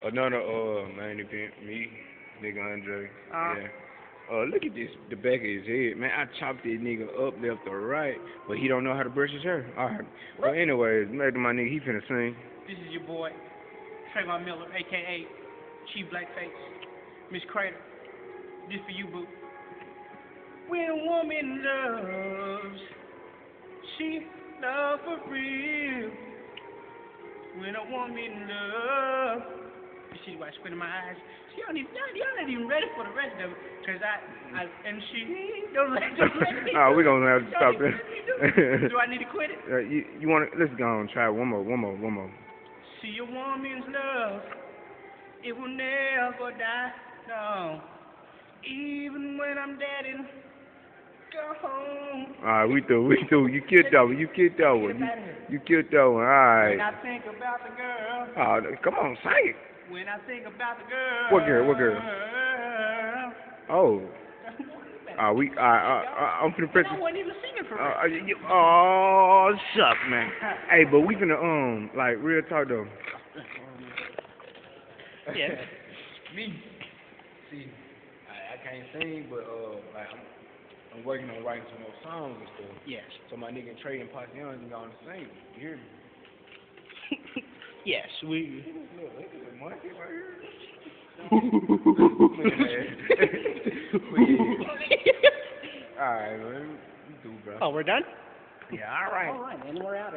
Another uh main event, me, nigga Andre. Uh. yeah. Uh, look at this, the back of his head, man. I chopped this nigga up left or right, but he don't know how to brush his hair. All right. Well, anyways, back to my nigga, he finna sing. This is your boy, Trayvon Miller, aka Chief Blackface, Miss Crater. This for you, boo. When a woman loves, she love for real. When a woman loves, you see why I my eyes. She y'all, need, y'all, y'all not even ready for the rest of it, cause I, I and she don't let, don't let me. We gonna have to stop even this. do. do I need to quit it? Uh, you you wanna let's go on try one more, one more, one more. See a woman's love, it will never die. No, even when I'm dead and gone. All right, we through, we through. You killed that one, you killed that one, you, you killed that one. All When. I think about the girl, Oh, come on, sing it. When I think about the girl. What girl, what girl? Oh, uh, we, uh, uh, uh, I'm finna press. I wasn't even singing for Uh, real. uh, you, oh, shuck, man. Hey, but we finna um, like real talk though. Yes. Me. See, I, I can't sing, but uh, like I'm, I'm working on writing some more songs and stuff. Yes. So my nigga Trey and Posse Young is gonna sing. You hear me? Yes, we. Look, look at the monkey right here. All right, man. Do, bro. oh, we're done? Yeah, all right. All right, and we're out of